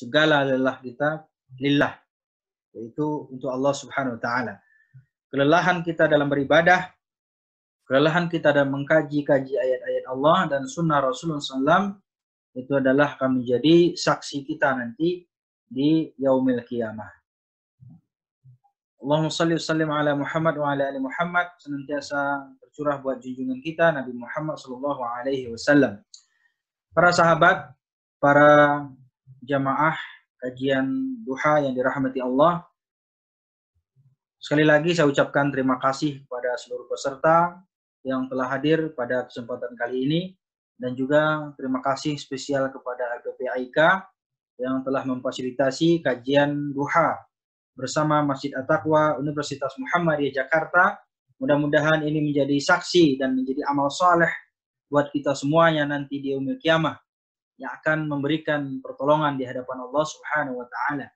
segala lelah kita lillah yaitu untuk Allah Subhanahu wa taala. Kelelahan kita dalam beribadah, kelelahan kita dalam mengkaji-kaji ayat-ayat Allah dan sunnah Rasulullah SAW itu adalah akan menjadi saksi kita nanti di yaumil kiamah. Allahumma salli wa sallim ala Muhammad wa ala ali Muhammad senantiasa tercurah buat junjungan kita Nabi Muhammad sallallahu alaihi wasallam. Para sahabat, para jamaah kajian duha yang dirahmati Allah. Sekali lagi saya ucapkan terima kasih kepada seluruh peserta yang telah hadir pada kesempatan kali ini dan juga terima kasih spesial kepada LPP AIK yang telah memfasilitasi kajian duha bersama Masjid At-Taqwa Universitas Muhammadiyah Jakarta. Mudah-mudahan ini menjadi saksi dan menjadi amal soleh buat kita semuanya nanti di umil kiamah yang akan memberikan pertolongan di hadapan Allah Subhanahu wa taala.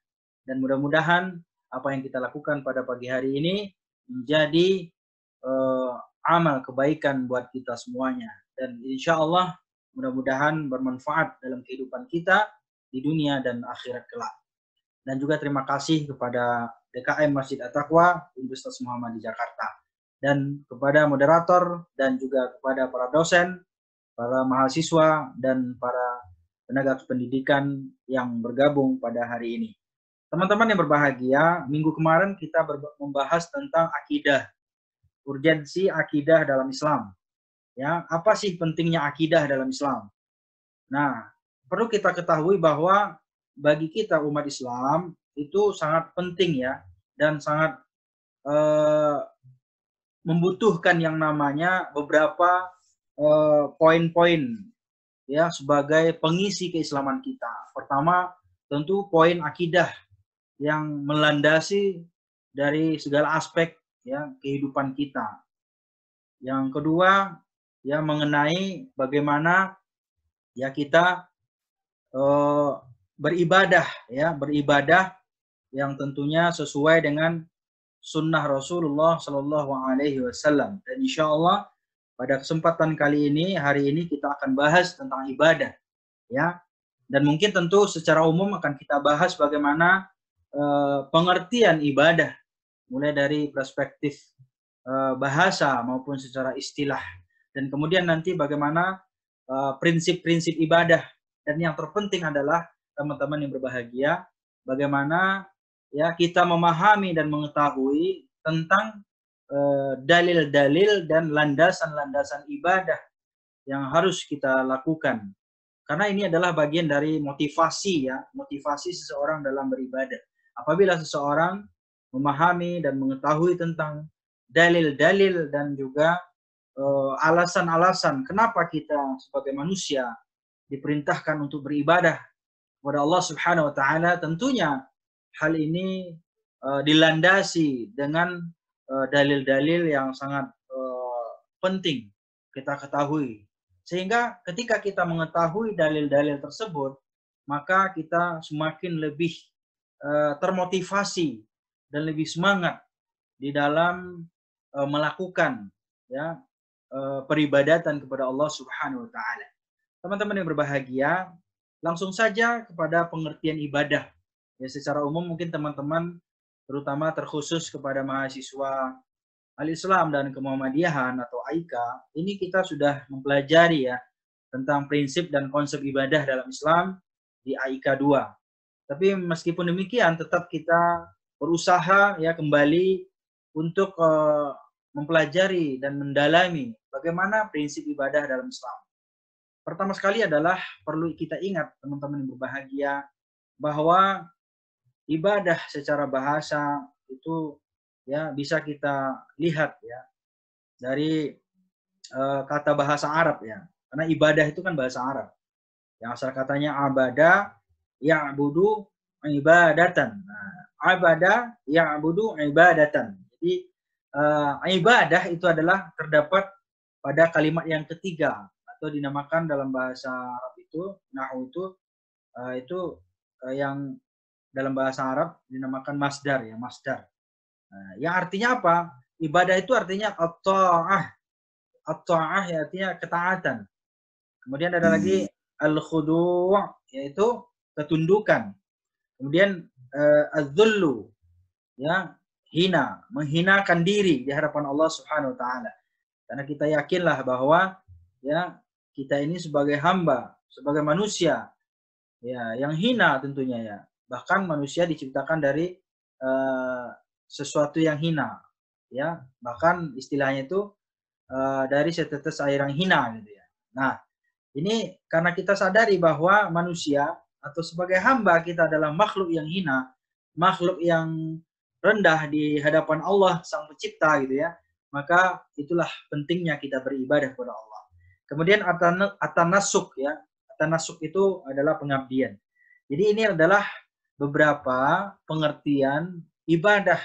Dan mudah-mudahan apa yang kita lakukan pada pagi hari ini menjadi uh, amal kebaikan buat kita semuanya. Dan insya Allah mudah-mudahan bermanfaat dalam kehidupan kita di dunia dan akhirat kelak dan juga terima kasih kepada DKM Masjid At-Taqwa Universitas Muhammad di Jakarta dan kepada moderator dan juga kepada para dosen, para mahasiswa dan para tenaga pendidikan yang bergabung pada hari ini. Teman-teman yang berbahagia, minggu kemarin kita membahas tentang akidah, urgensi akidah dalam Islam. Ya, apa sih pentingnya akidah dalam Islam? Nah, perlu kita ketahui bahwa bagi kita umat Islam itu sangat penting ya dan sangat uh, membutuhkan yang namanya beberapa uh, poin-poin ya sebagai pengisi keislaman kita. Pertama tentu poin akidah yang melandasi dari segala aspek ya kehidupan kita. Yang kedua ya mengenai bagaimana ya kita uh, beribadah ya beribadah yang tentunya sesuai dengan sunnah Rasulullah Shallallahu Alaihi Wasallam dan insya Allah pada kesempatan kali ini hari ini kita akan bahas tentang ibadah ya. Dan mungkin tentu secara umum akan kita bahas bagaimana uh, pengertian ibadah mulai dari perspektif uh, bahasa maupun secara istilah. Dan kemudian nanti bagaimana eh, prinsip-prinsip uh, ibadah. Dan yang terpenting adalah teman-teman yang berbahagia, bagaimana ya kita memahami dan mengetahui tentang dalil-dalil uh, dan landasan-landasan ibadah yang harus kita lakukan. Karena ini adalah bagian dari motivasi ya, motivasi seseorang dalam beribadah. Apabila seseorang memahami dan mengetahui tentang dalil-dalil dan juga eh, alasan-alasan uh, kenapa kita sebagai manusia diperintahkan untuk beribadah kepada Allah Subhanahu wa taala tentunya hal ini uh, dilandasi dengan eh, dalil-dalil uh, yang sangat uh, penting kita ketahui. Sehingga ketika kita mengetahui dalil-dalil tersebut, maka kita semakin lebih uh, termotivasi dan lebih semangat di dalam melakukan ya peribadatan kepada Allah Subhanahu wa taala. Teman-teman yang berbahagia, langsung saja kepada pengertian ibadah. Ya secara umum mungkin teman-teman terutama terkhusus kepada mahasiswa Al-Islam dan Kemuhammadiyahan atau AIKA, ini kita sudah mempelajari ya tentang prinsip dan konsep ibadah dalam Islam di AIKA 2. Tapi meskipun demikian tetap kita berusaha ya kembali untuk uh, mempelajari dan mendalami bagaimana prinsip ibadah dalam Islam. Pertama sekali adalah perlu kita ingat teman-teman yang berbahagia bahwa ibadah secara bahasa itu ya bisa kita lihat ya dari uh, kata bahasa Arab ya. Karena ibadah itu kan bahasa Arab. Yang asal katanya abada ya'budu ibadatan. Nah, abada ya'budu ibadatan. Jadi uh, ibadah itu adalah terdapat pada kalimat yang ketiga atau dinamakan dalam bahasa Arab itu nahu itu uh, itu yang dalam bahasa Arab dinamakan masdar ya masdar. Nah, yang artinya apa? Ibadah itu artinya at-ta'ah. At-ta'ah ya artinya ketaatan. Kemudian ada hmm. lagi al-khudu' yaitu ketundukan. Kemudian uh, az-zullu ya, hina, menghinakan diri di hadapan Allah Subhanahu wa taala. Karena kita yakinlah bahwa ya kita ini sebagai hamba, sebagai manusia ya yang hina tentunya ya. Bahkan manusia diciptakan dari uh, sesuatu yang hina ya. Bahkan istilahnya itu uh, dari setetes air yang hina gitu ya. Nah, ini karena kita sadari bahwa manusia atau sebagai hamba kita adalah makhluk yang hina, makhluk yang rendah di hadapan Allah sang pencipta gitu ya maka itulah pentingnya kita beribadah kepada Allah kemudian atanasuk ya atanasuk itu adalah pengabdian jadi ini adalah beberapa pengertian ibadah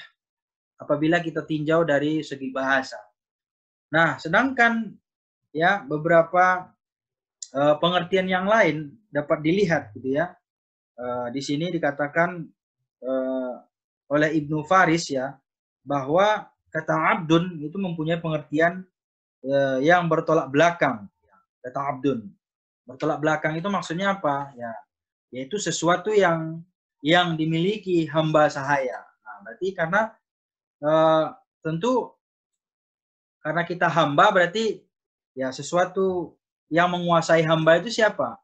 apabila kita tinjau dari segi bahasa nah sedangkan ya beberapa uh, pengertian yang lain dapat dilihat gitu ya uh, di sini dikatakan uh, oleh Ibnu Faris ya bahwa kata abdun itu mempunyai pengertian eh, yang bertolak belakang. Kata abdun bertolak belakang itu maksudnya apa? Ya, yaitu sesuatu yang yang dimiliki hamba sahaya. Nah, berarti karena eh, tentu karena kita hamba berarti ya sesuatu yang menguasai hamba itu siapa?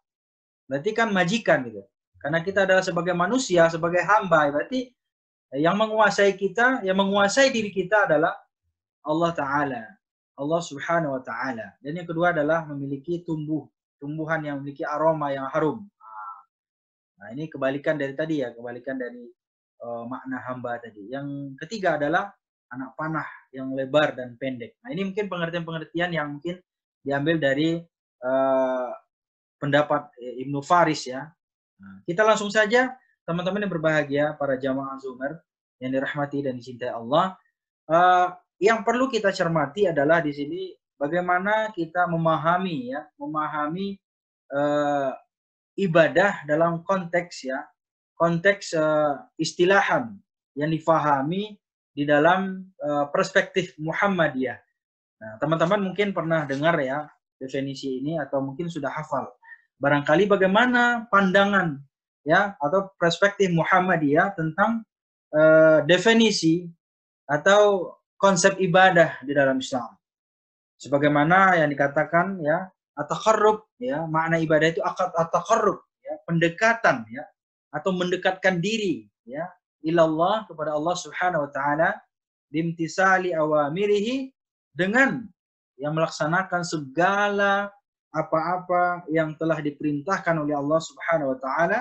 Berarti kan majikan gitu. Karena kita adalah sebagai manusia, sebagai hamba, berarti yang menguasai kita, yang menguasai diri kita adalah Allah Ta'ala. Allah Subhanahu wa Ta'ala. Dan yang kedua adalah memiliki tumbuh, tumbuhan yang memiliki aroma yang harum. Nah, ini kebalikan dari tadi ya, kebalikan dari uh, makna hamba tadi. Yang ketiga adalah anak panah yang lebar dan pendek. Nah, ini mungkin pengertian-pengertian yang mungkin diambil dari uh, pendapat Ibnu Faris ya. Nah, kita langsung saja teman-teman yang berbahagia, para jamaah Zumer yang dirahmati dan dicintai Allah, uh, yang perlu kita cermati adalah di sini bagaimana kita memahami ya, memahami uh, ibadah dalam konteks ya, konteks uh, istilahan yang difahami di dalam uh, perspektif Muhammadiyah. Nah, teman-teman mungkin pernah dengar ya definisi ini atau mungkin sudah hafal. Barangkali bagaimana pandangan ya atau perspektif Muhammadiyah tentang uh, definisi atau konsep ibadah di dalam Islam. Sebagaimana yang dikatakan ya at-taqarrub ya. Makna ibadah itu akad at-taqarrub ya. Pendekatan ya. Atau mendekatkan diri ya ilallah kepada Allah Subhanahu wa taala bimtisali awamirihi dengan yang melaksanakan segala apa-apa yang telah diperintahkan oleh Allah Subhanahu wa taala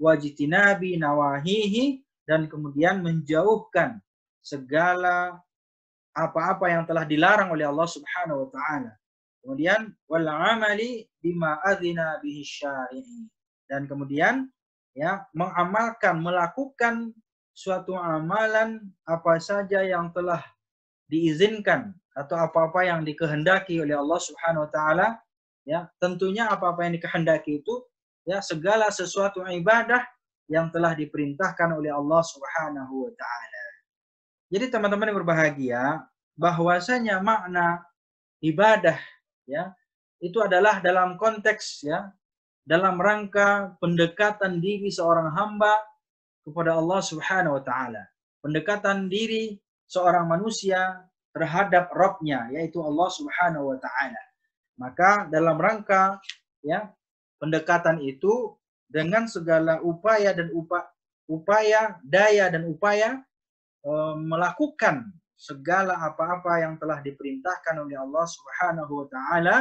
wajitinabi nawahihi dan kemudian menjauhkan segala apa-apa yang telah dilarang oleh Allah Subhanahu wa taala. Kemudian wal amali bima adzina bihi syari'i. Dan kemudian ya mengamalkan melakukan suatu amalan apa saja yang telah diizinkan atau apa-apa yang dikehendaki oleh Allah Subhanahu wa taala ya tentunya apa-apa yang dikehendaki itu ya segala sesuatu ibadah yang telah diperintahkan oleh Allah Subhanahu wa taala. Jadi teman-teman yang berbahagia, bahwasanya makna ibadah ya itu adalah dalam konteks ya dalam rangka pendekatan diri seorang hamba kepada Allah Subhanahu wa taala. Pendekatan diri seorang manusia terhadap Robnya yaitu Allah Subhanahu wa taala. Maka dalam rangka ya pendekatan itu dengan segala upaya dan upa, upaya, daya dan upaya e, melakukan segala apa-apa yang telah diperintahkan oleh Allah Subhanahu wa taala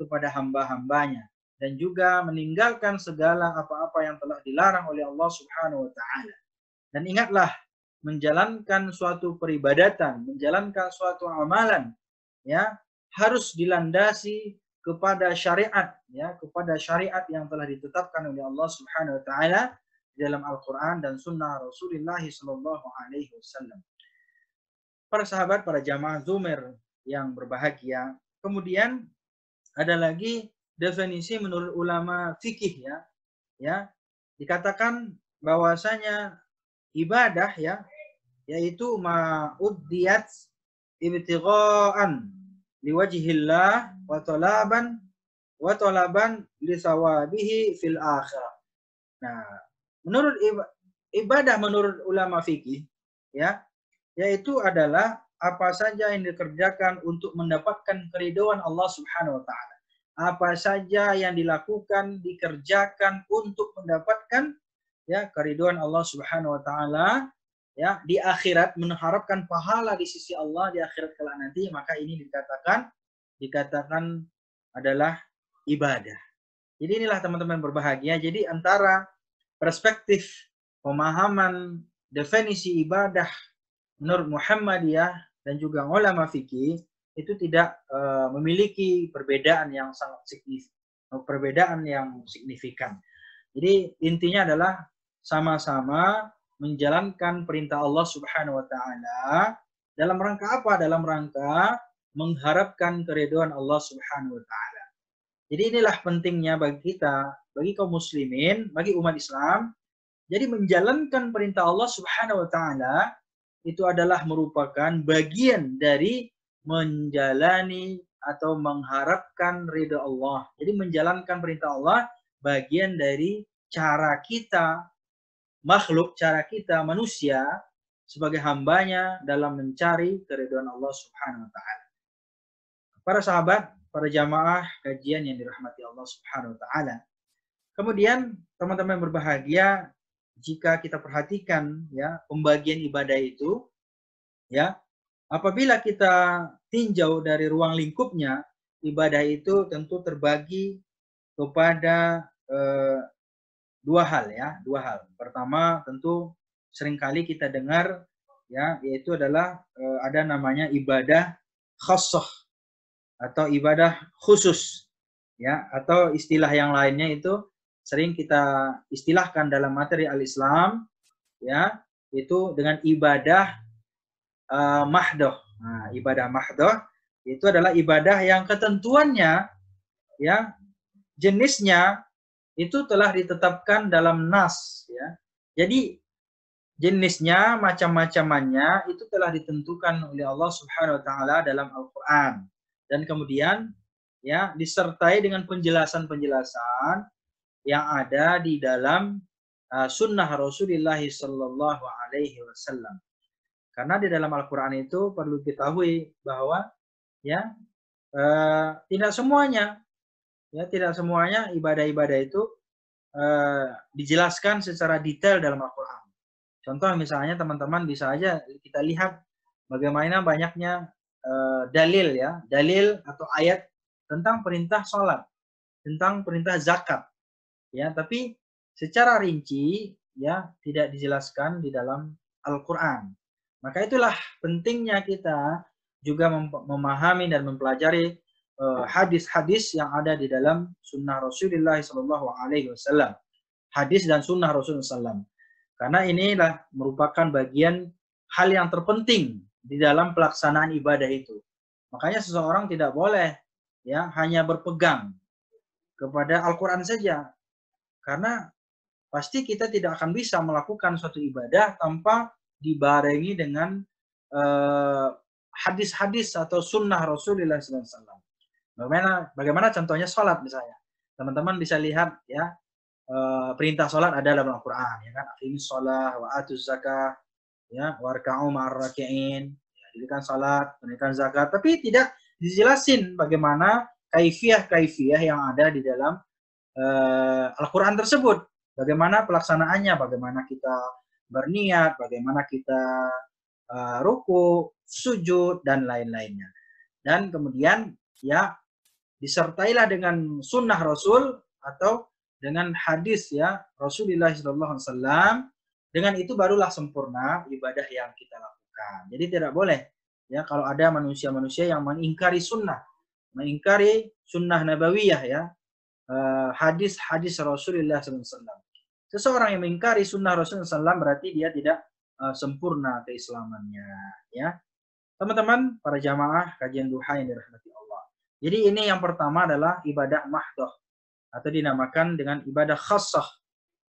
kepada hamba-hambanya dan juga meninggalkan segala apa-apa yang telah dilarang oleh Allah Subhanahu wa taala. Dan ingatlah menjalankan suatu peribadatan, menjalankan suatu amalan ya harus dilandasi kepada syariat ya kepada syariat yang telah ditetapkan oleh Allah Subhanahu wa taala dalam Al-Qur'an dan sunnah Rasulullah sallallahu alaihi wasallam. Para sahabat, para jamaah Zumer yang berbahagia. Kemudian ada lagi definisi menurut ulama fikih ya. Ya, dikatakan bahwasanya ibadah ya yaitu ma'uddiyat ibtigha'an liwajhillah wa talaban wa talaban li sawabihi fil akhirah. Nah, menurut ibadah menurut ulama fikih ya yaitu adalah apa saja yang dikerjakan untuk mendapatkan keridhaan Allah Subhanahu wa taala. Apa saja yang dilakukan dikerjakan untuk mendapatkan ya keridhaan Allah Subhanahu wa taala ya di akhirat mengharapkan pahala di sisi Allah di akhirat kelak nanti maka ini dikatakan dikatakan adalah ibadah. Jadi inilah teman-teman berbahagia. Jadi antara perspektif pemahaman definisi ibadah menurut Muhammadiyah dan juga ulama fikih itu tidak uh, memiliki perbedaan yang sangat signifikan, perbedaan yang signifikan. Jadi intinya adalah sama-sama menjalankan perintah Allah Subhanahu wa taala dalam rangka apa? Dalam rangka mengharapkan keridhaan Allah Subhanahu wa taala. Jadi inilah pentingnya bagi kita, bagi kaum muslimin, bagi umat Islam. Jadi menjalankan perintah Allah Subhanahu wa taala itu adalah merupakan bagian dari menjalani atau mengharapkan ridha Allah. Jadi menjalankan perintah Allah bagian dari cara kita makhluk, cara kita manusia sebagai hambanya dalam mencari keridhaan Allah Subhanahu wa taala. Para sahabat, para jamaah kajian yang dirahmati Allah Subhanahu wa taala. Kemudian teman-teman berbahagia jika kita perhatikan ya pembagian ibadah itu ya apabila kita tinjau dari ruang lingkupnya ibadah itu tentu terbagi kepada eh, dua hal ya dua hal. Pertama tentu sering kali kita dengar ya yaitu adalah eh, ada namanya ibadah khassah atau ibadah khusus ya atau istilah yang lainnya itu sering kita istilahkan dalam materi al-Islam ya itu dengan ibadah uh, mahdoh. Nah, ibadah mahdoh itu adalah ibadah yang ketentuannya ya jenisnya itu telah ditetapkan dalam nas ya. Jadi jenisnya macam-macamannya itu telah ditentukan oleh Allah Subhanahu wa taala dalam Al-Qur'an. Dan kemudian ya disertai dengan penjelasan-penjelasan yang ada di dalam uh, sunnah Rasulullah Sallallahu Alaihi Wasallam. Karena di dalam Al-Quran itu perlu diketahui bahwa ya uh, tidak semuanya ya tidak semuanya ibadah-ibadah itu uh, dijelaskan secara detail dalam Al-Quran. Contoh misalnya teman-teman bisa aja kita lihat bagaimana banyaknya uh, dalil ya dalil atau ayat tentang perintah sholat, tentang perintah zakat ya tapi secara rinci ya tidak dijelaskan di dalam Al-Qur'an. Maka itulah pentingnya kita juga memahami dan mempelajari eh, hadis-hadis uh, yang ada di dalam sunnah Rasulullah Wasallam, hadis dan sunnah Rasulullah SAW. Karena inilah merupakan bagian hal yang terpenting di dalam pelaksanaan ibadah itu. Makanya seseorang tidak boleh ya hanya berpegang kepada Al-Quran saja, karena pasti kita tidak akan bisa melakukan suatu ibadah tanpa dibarengi dengan eh, hadis-hadis atau sunnah Rasulullah SAW. Bagaimana, bagaimana contohnya sholat misalnya. Teman-teman bisa lihat ya uh, perintah sholat ada dalam Al-Quran ya kan. Aqimis sholat wa atuz zakah ya warka'u ma'arraki'in ya, dirikan sholat, menunaikan zakat tapi tidak dijelasin bagaimana kaifiah-kaifiah yang ada di dalam uh, Al-Quran tersebut. Bagaimana pelaksanaannya, bagaimana kita berniat, bagaimana kita uh, ruku, sujud, dan lain-lainnya. Dan kemudian ya disertailah dengan sunnah Rasul atau dengan hadis ya Rasulullah SAW. Dengan itu barulah sempurna ibadah yang kita lakukan. Jadi tidak boleh ya kalau ada manusia-manusia yang mengingkari sunnah, mengingkari sunnah nabawiyah ya, hadis-hadis uh, Rasulullah SAW. Seseorang yang mengingkari sunnah Rasulullah SAW berarti dia tidak uh, sempurna keislamannya. Ya, teman-teman, para jamaah kajian duha yang dirahmati Allah. Jadi ini yang pertama adalah ibadah mahdoh atau dinamakan dengan ibadah khassah,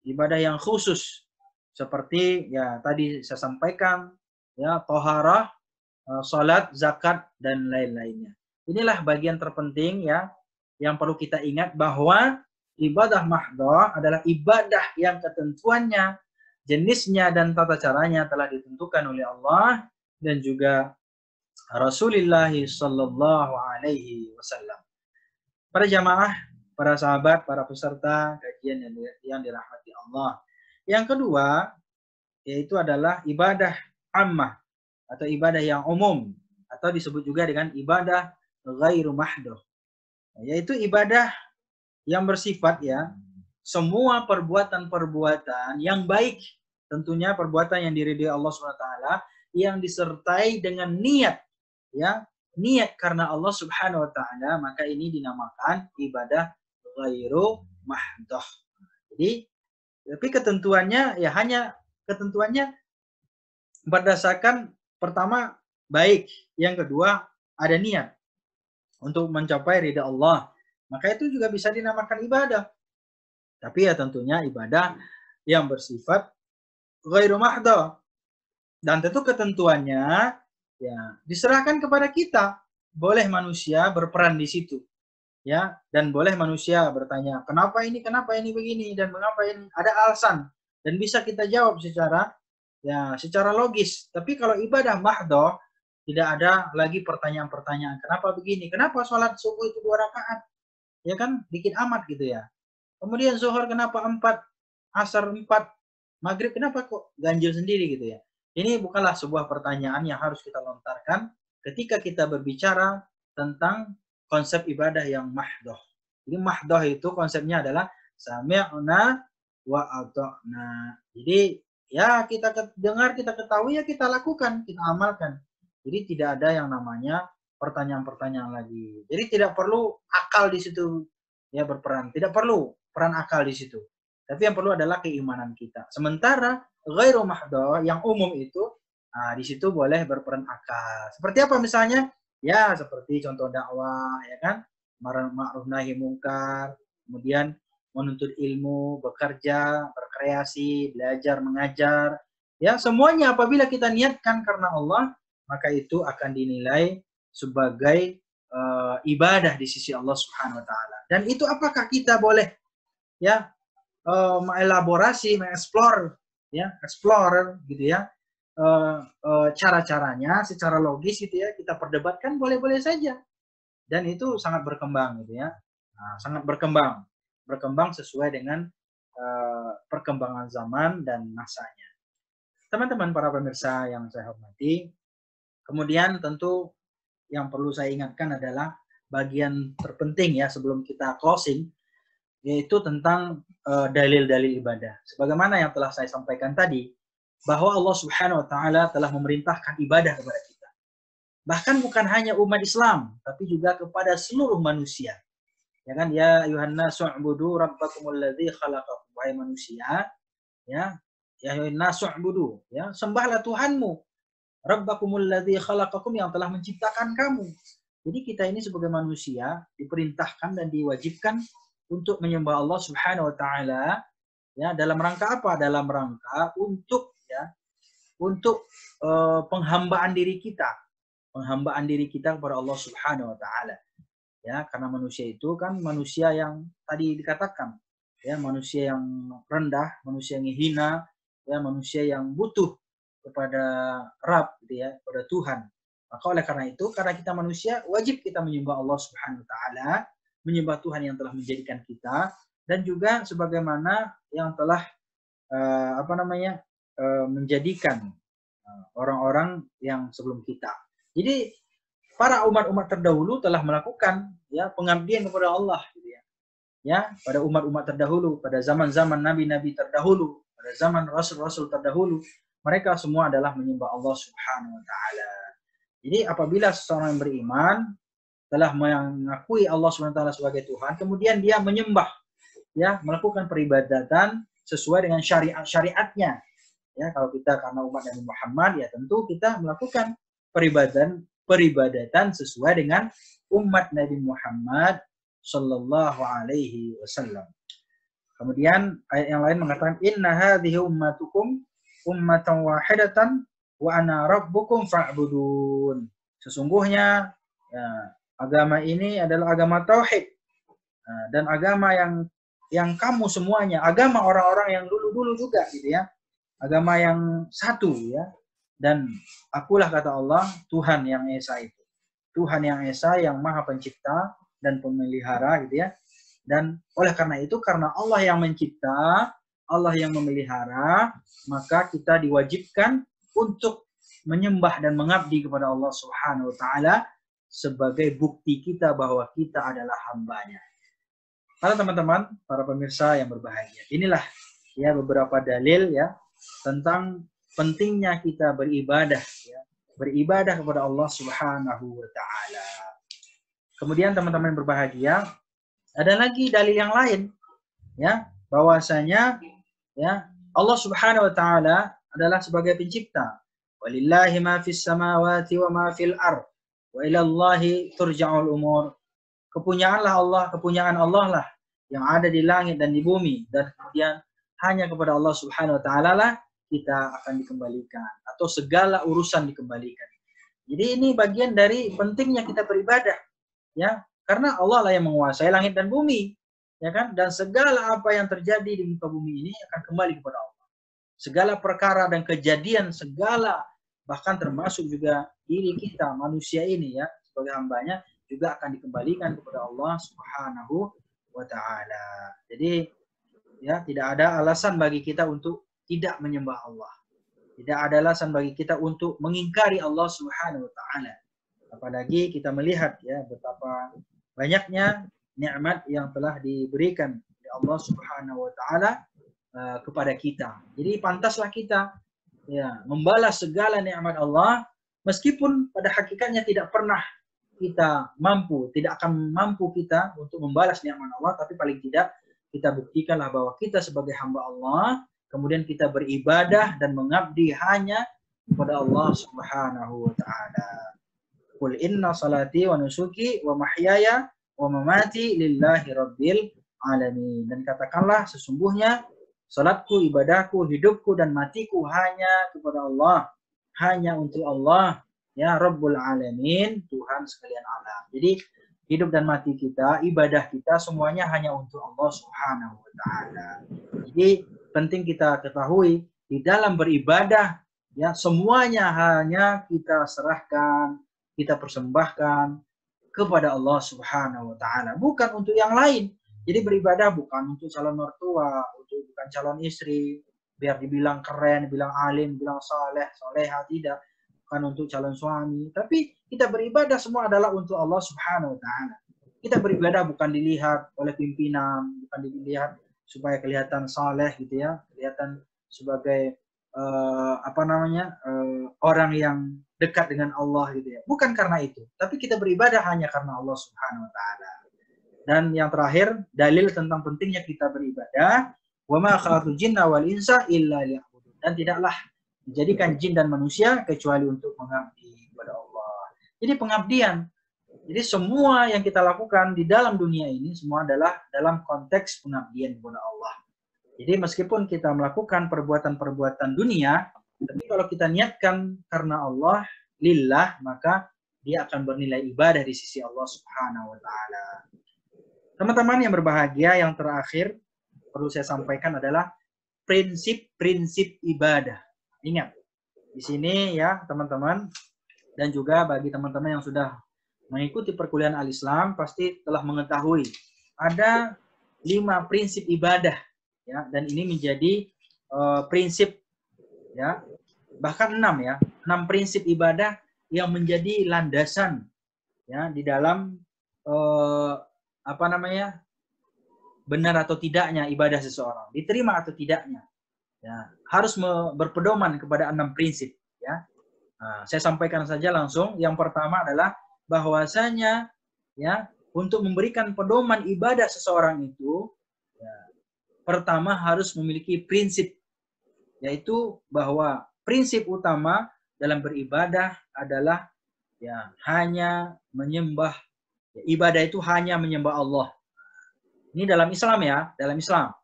ibadah yang khusus seperti ya tadi saya sampaikan ya toharah, uh, salat, zakat dan lain-lainnya. Inilah bagian terpenting ya yang perlu kita ingat bahwa ibadah mahdoh adalah ibadah yang ketentuannya jenisnya dan tata caranya telah ditentukan oleh Allah dan juga Rasulullah sallallahu alaihi wasallam. Para jamaah, para sahabat, para peserta kajian yang, yang dirahmati Allah. Yang kedua, yaitu adalah ibadah ammah atau ibadah yang umum atau disebut juga dengan ibadah ghairu mahdoh. Yaitu ibadah yang bersifat ya semua perbuatan-perbuatan yang baik tentunya perbuatan yang diridhoi Allah SWT yang disertai dengan niat ya niat karena Allah Subhanahu wa taala maka ini dinamakan ibadah ghairu mahdoh. Jadi tapi ketentuannya ya hanya ketentuannya berdasarkan pertama baik, yang kedua ada niat untuk mencapai ridha Allah. Maka itu juga bisa dinamakan ibadah. Tapi ya tentunya ibadah yang bersifat ghairu mahda. Dan tentu ketentuannya ya diserahkan kepada kita. Boleh manusia berperan di situ ya dan boleh manusia bertanya kenapa ini kenapa ini begini dan mengapa ini ada alasan dan bisa kita jawab secara ya secara logis tapi kalau ibadah mahdoh tidak ada lagi pertanyaan-pertanyaan kenapa begini kenapa sholat subuh itu dua rakaat ya kan dikit amat gitu ya kemudian zuhur kenapa empat asar empat maghrib kenapa kok ganjil sendiri gitu ya ini bukanlah sebuah pertanyaan yang harus kita lontarkan ketika kita berbicara tentang konsep ibadah yang mahdoh. Jadi mahdoh itu konsepnya adalah sami'na wa ata'na. Jadi ya kita dengar, kita ketahui ya kita lakukan, kita amalkan. Jadi tidak ada yang namanya pertanyaan-pertanyaan lagi. Jadi tidak perlu akal di situ ya berperan. Tidak perlu peran akal di situ. Tapi yang perlu adalah keimanan kita. Sementara ghairu mahdoh yang umum itu nah, di situ boleh berperan akal. Seperti apa misalnya? Ya, seperti contoh dakwah, ya kan? Ma'ruf nahi mungkar, kemudian menuntut ilmu, bekerja, berkreasi, belajar, mengajar. Ya, semuanya apabila kita niatkan karena Allah, maka itu akan dinilai sebagai uh, ibadah di sisi Allah Subhanahu wa taala. Dan itu apakah kita boleh ya uh, mengelaborasi, mengeksplor ya, explore gitu ya uh, uh, cara-caranya secara logis gitu ya kita perdebatkan boleh-boleh saja. Dan itu sangat berkembang gitu ya. Nah, sangat berkembang. Berkembang sesuai dengan uh, perkembangan zaman dan masanya. Teman-teman para pemirsa yang saya hormati kemudian tentu yang perlu saya ingatkan adalah bagian terpenting ya sebelum kita closing yaitu tentang dalil-dalil uh, ibadah sebagaimana yang telah saya sampaikan tadi bahwa Allah Subhanahu wa taala telah memerintahkan ibadah kepada kita. Bahkan bukan hanya umat Islam, tapi juga kepada seluruh manusia. Ya kan ya Yohanna su'budu rabbakumul ladzi khalaqakum wahai manusia ya ya Yohanna su'budu ya sembahlah Tuhanmu rabbakumul ladzi khalaqakum yang telah menciptakan kamu. Jadi kita ini sebagai manusia diperintahkan dan diwajibkan untuk menyembah Allah Subhanahu wa taala ya dalam rangka apa? Dalam rangka untuk ya untuk uh, penghambaan diri kita, penghambaan diri kita kepada Allah Subhanahu wa taala. Ya, karena manusia itu kan manusia yang tadi dikatakan ya, manusia yang rendah, manusia yang hina, ya, manusia yang butuh kepada Rabb gitu ya, kepada Tuhan. Maka oleh karena itu, karena kita manusia, wajib kita menyembah Allah Subhanahu wa taala, menyembah Tuhan yang telah menjadikan kita dan juga sebagaimana yang telah uh, apa namanya Eh, menjadikan eh, orang-orang yang sebelum kita. Jadi para umat-umat terdahulu telah melakukan ya pengabdian kepada Allah gitu ya. Ya, pada umat-umat terdahulu, pada zaman-zaman nabi-nabi terdahulu, pada zaman rasul-rasul terdahulu, mereka semua adalah menyembah Allah Subhanahu wa taala. Jadi apabila seseorang yang beriman telah mengakui Allah Subhanahu wa taala sebagai Tuhan, kemudian dia menyembah ya, melakukan peribadatan sesuai dengan syariat syariatnya Ya, kalau kita karena umat Nabi Muhammad ya tentu kita melakukan peribadatan peribadatan sesuai dengan umat Nabi Muhammad Shallallahu Alaihi Wasallam. Kemudian ayat yang lain mengatakan Inna hadhihi ummatukum ummatan wahidatan wa ana rabbukum fa'budun. Sesungguhnya ya, agama ini adalah agama tauhid nah, dan agama yang yang kamu semuanya agama orang-orang yang dulu-dulu juga gitu ya agama yang satu ya. Dan akulah kata Allah, Tuhan yang Esa itu. Tuhan yang Esa yang Maha Pencipta dan pemelihara gitu ya. Dan oleh karena itu karena Allah yang mencipta, Allah yang memelihara, maka kita diwajibkan untuk menyembah dan mengabdi kepada Allah Subhanahu wa taala sebagai bukti kita bahwa kita adalah hambanya. Para teman-teman, para pemirsa yang berbahagia. Inilah ya beberapa dalil ya tentang pentingnya kita beribadah ya. Beribadah kepada Allah Subhanahu wa taala. Kemudian teman-teman berbahagia, ada lagi dalil yang lain ya bahwasanya ya Allah Subhanahu wa taala adalah sebagai pencipta. Walillahi ma fis samawati wa ma fil ard. Wa ila Allahi turja'ul umur. Kepunyaanlah Allah, kepunyaan Allah lah yang ada di langit dan di bumi dan kemudian hanya kepada Allah Subhanahu wa taala lah kita akan dikembalikan atau segala urusan dikembalikan. Jadi ini bagian dari pentingnya kita beribadah ya karena Allah lah yang menguasai langit dan bumi ya kan dan segala apa yang terjadi di muka bumi ini akan kembali kepada Allah. Segala perkara dan kejadian segala bahkan termasuk juga diri kita manusia ini ya sebagai hambanya juga akan dikembalikan kepada Allah Subhanahu wa taala. Jadi ya tidak ada alasan bagi kita untuk tidak menyembah Allah. Tidak ada alasan bagi kita untuk mengingkari Allah Subhanahu wa taala. Apalagi kita melihat ya betapa banyaknya nikmat yang telah diberikan oleh Allah Subhanahu wa taala uh, kepada kita. Jadi pantaslah kita ya membalas segala nikmat Allah meskipun pada hakikatnya tidak pernah kita mampu, tidak akan mampu kita untuk membalas nikmat Allah, tapi paling tidak kita buktikanlah bahwa kita sebagai hamba Allah, kemudian kita beribadah dan mengabdi hanya kepada Allah Subhanahu wa taala. Qul inna salati wa nusuki wa mahyaya wa mamati lillahi rabbil alamin. Dan katakanlah sesungguhnya salatku, ibadahku, hidupku dan matiku hanya kepada Allah, hanya untuk Allah ya Rabbul Alamin, Tuhan sekalian alam. Jadi hidup dan mati kita, ibadah kita semuanya hanya untuk Allah Subhanahu wa taala. Jadi penting kita ketahui di dalam beribadah ya semuanya hanya kita serahkan, kita persembahkan kepada Allah Subhanahu wa taala, bukan untuk yang lain. Jadi beribadah bukan untuk calon mertua, untuk bukan calon istri, biar dibilang keren, bilang alim, bilang saleh, soleha, tidak bukan untuk calon suami, tapi kita beribadah semua adalah untuk Allah Subhanahu wa taala. Kita beribadah bukan dilihat oleh pimpinan, bukan dilihat supaya kelihatan saleh gitu ya, kelihatan sebagai uh, apa namanya? Uh, orang yang dekat dengan Allah gitu ya. Bukan karena itu, tapi kita beribadah hanya karena Allah Subhanahu wa taala. Dan yang terakhir, dalil tentang pentingnya kita beribadah, wa ma khalaqul jinna wal insa illa liya'budun. Dan tidaklah dijadikan jin dan manusia kecuali untuk mengabdi kepada Allah. Jadi pengabdian. Jadi semua yang kita lakukan di dalam dunia ini semua adalah dalam konteks pengabdian kepada Allah. Jadi meskipun kita melakukan perbuatan-perbuatan dunia, tapi kalau kita niatkan karena Allah, lillah, maka dia akan bernilai ibadah di sisi Allah Subhanahu wa taala. Teman-teman yang berbahagia, yang terakhir perlu saya sampaikan adalah prinsip-prinsip ibadah. Ingat, di sini ya teman-teman dan juga bagi teman-teman yang sudah mengikuti perkuliahan al-Islam pasti telah mengetahui ada lima prinsip ibadah ya dan ini menjadi uh, prinsip ya. Bahkan enam ya enam prinsip ibadah yang menjadi landasan ya di dalam uh, apa namanya benar atau tidaknya ibadah seseorang diterima atau tidaknya ya. Harus berpedoman kepada enam prinsip ya. Nah, saya sampaikan saja langsung. Yang pertama adalah bahwasanya ya untuk memberikan pedoman ibadah seseorang itu ya, pertama harus memiliki prinsip yaitu bahwa prinsip utama dalam beribadah adalah ya hanya menyembah ya, ibadah itu hanya menyembah Allah ini dalam Islam ya dalam Islam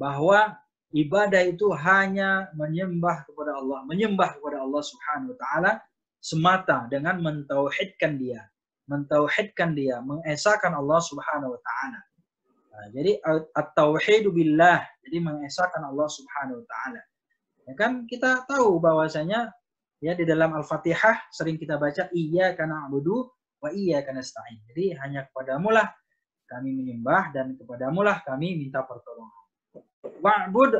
bahwa ibadah itu hanya menyembah kepada Allah, menyembah kepada Allah Subhanahu wa taala semata dengan mentauhidkan dia, mentauhidkan dia, mengesahkan Allah Subhanahu wa taala. Nah, jadi at-tauhidu billah, jadi mengesahkan Allah Subhanahu wa taala. Ya kan kita tahu bahwasanya ya di dalam Al-Fatihah sering kita baca iya karena abudu wa iya karena stain. Jadi hanya kepadamu lah kami menyembah dan kepadamu lah kami minta pertolongan. Wa'bud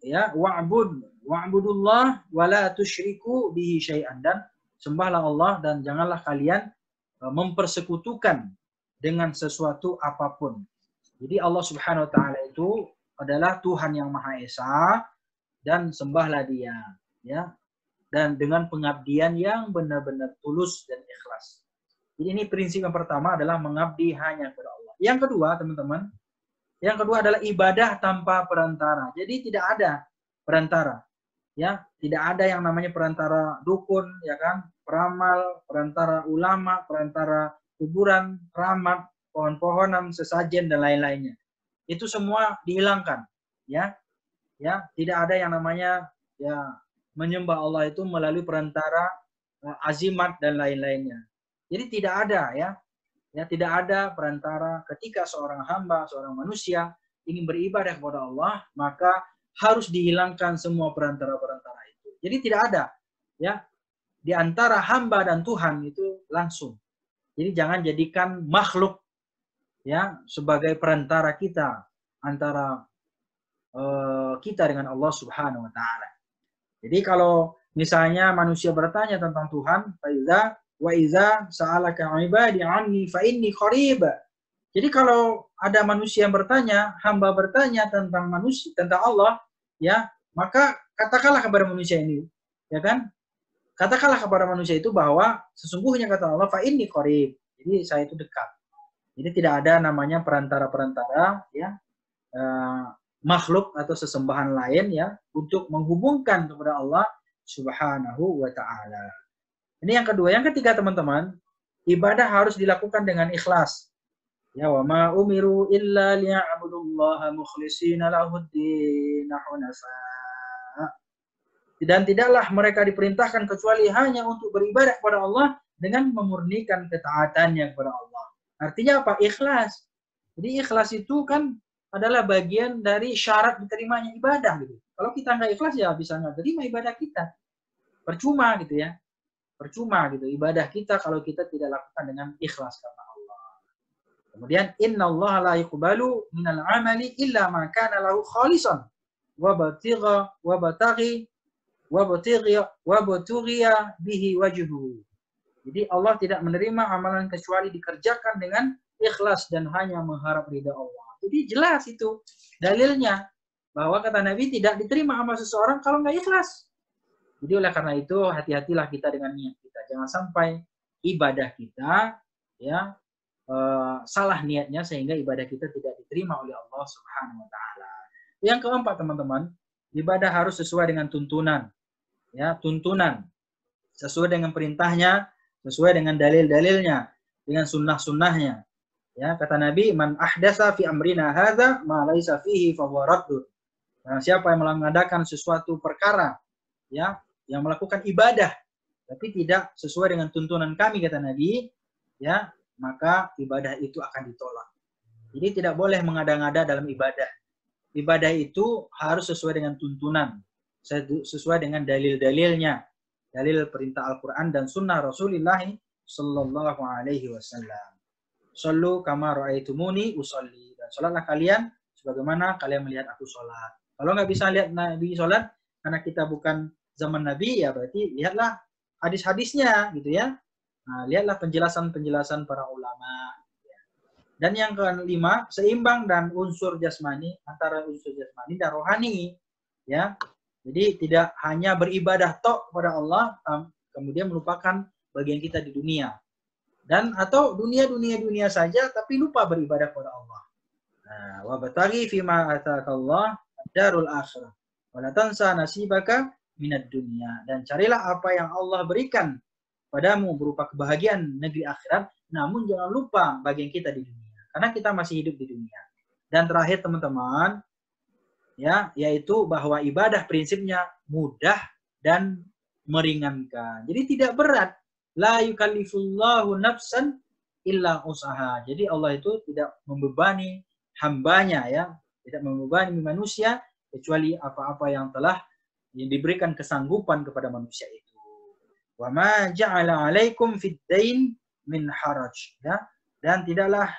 ya wa'bud wa'budullah wa la tusyriku bihi syai'an dan sembahlah Allah dan janganlah kalian e, mempersekutukan dengan sesuatu apa pun. Jadi Allah Subhanahu wa taala itu adalah Tuhan yang Maha Esa dan sembahlah Dia, ya. Dan dengan pengabdian yang benar-benar tulus dan ikhlas. Jadi ini prinsip yang pertama adalah mengabdi hanya kepada Allah. Yang kedua, teman-teman, yang kedua adalah ibadah tanpa perantara. Jadi tidak ada perantara. Ya, tidak ada yang namanya perantara dukun, ya kan? Peramal, perantara ulama, perantara kuburan, keramat, pohon-pohonan, sesajen dan lain-lainnya. Itu semua dihilangkan, ya. Ya, tidak ada yang namanya ya menyembah Allah itu melalui perantara uh, azimat dan lain-lainnya. Jadi tidak ada ya. Ya, tidak ada perantara ketika seorang hamba, seorang manusia ingin beribadah kepada Allah, maka harus dihilangkan semua perantara-perantara itu. Jadi tidak ada ya di antara hamba dan Tuhan itu langsung. Jadi jangan jadikan makhluk ya sebagai perantara kita antara uh, kita dengan Allah Subhanahu wa taala. Jadi kalau misalnya manusia bertanya tentang Tuhan, faiza wa iza sa'alaka ibadi anni fa inni qarib. Jadi kalau ada manusia yang bertanya, hamba bertanya tentang manusia tentang Allah, ya, maka katakanlah kepada manusia ini, ya kan? Katakanlah kepada manusia itu bahwa sesungguhnya kata Allah fa inni qarib. Jadi saya itu dekat. Jadi tidak ada namanya perantara-perantara ya uh, makhluk atau sesembahan lain ya untuk menghubungkan kepada Allah Subhanahu wa taala. Ini yang kedua, yang ketiga teman-teman, ibadah harus dilakukan dengan ikhlas. Ya wa ma umiru illa liya'budullaha mukhlishina lahuddin Dan tidaklah mereka diperintahkan kecuali hanya untuk beribadah kepada Allah dengan memurnikan ketaatannya kepada Allah. Artinya apa? Ikhlas. Jadi ikhlas itu kan adalah bagian dari syarat diterimanya ibadah gitu. Kalau kita nggak ikhlas ya bisa nggak terima ibadah kita. Percuma gitu ya. Percuma gitu ibadah kita kalau kita tidak lakukan dengan ikhlas karena Allah. Kemudian inna Allah la yuqbalu minal amali illa ma kana lahu khalisan wa batigha wa bataghi wa batighi wa bihi wajhuhu. Jadi Allah tidak menerima amalan kecuali dikerjakan dengan ikhlas dan hanya mengharap ridha Allah. Jadi jelas itu dalilnya bahwa kata Nabi tidak diterima amal seseorang kalau nggak ikhlas. Jadi oleh karena itu hati-hatilah kita dengan niat kita. Jangan sampai ibadah kita ya uh, salah niatnya sehingga ibadah kita tidak diterima oleh Allah Subhanahu wa taala. Yang keempat teman-teman, ibadah harus sesuai dengan tuntunan. Ya, tuntunan sesuai dengan perintahnya sesuai dengan dalil-dalilnya, dengan sunnah-sunnahnya. Ya, kata Nabi, "Man ahdasa fi amrina hadza ma laisa fihi fa Nah, siapa yang mengadakan sesuatu perkara ya, yang melakukan ibadah tapi tidak sesuai dengan tuntunan kami kata Nabi, ya, maka ibadah itu akan ditolak. Jadi tidak boleh mengada-ngada dalam ibadah. Ibadah itu harus sesuai dengan tuntunan, sesuai dengan dalil-dalilnya dalil perintah Al-Quran dan sunnah Rasulullah Sallallahu Alaihi Wasallam. Sallu kama ra'aitumuni usolli. Dan sholatlah kalian sebagaimana kalian melihat aku sholat. Kalau nggak bisa lihat Nabi sholat, karena kita bukan zaman Nabi, ya berarti lihatlah hadis-hadisnya gitu ya. Nah, lihatlah penjelasan-penjelasan para ulama. Dan yang kelima, seimbang dan unsur jasmani antara unsur jasmani dan rohani. Ya, jadi tidak hanya beribadah tok kepada Allah, kemudian melupakan bagian kita di dunia. Dan atau dunia-dunia dunia saja tapi lupa beribadah kepada Allah. Nah, wa bataghi fima atakallah darul akhirah. Wa tansa nasibaka minad dunia dan carilah apa yang Allah berikan padamu berupa kebahagiaan negeri akhirat, namun jangan lupa bagian kita di dunia. Karena kita masih hidup di dunia. Dan terakhir teman-teman, ya yaitu bahwa ibadah prinsipnya mudah dan meringankan. Jadi tidak berat. La yukallifullahu nafsan illa usaha. Jadi Allah itu tidak membebani hambanya ya, tidak membebani manusia kecuali apa-apa yang telah yang diberikan kesanggupan kepada manusia itu. Wa ma ja'ala 'alaikum fid dain min haraj ya dan tidaklah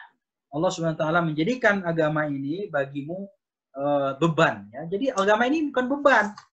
Allah Subhanahu taala menjadikan agama ini bagimu uh, beban ya. Jadi agama ini bukan beban.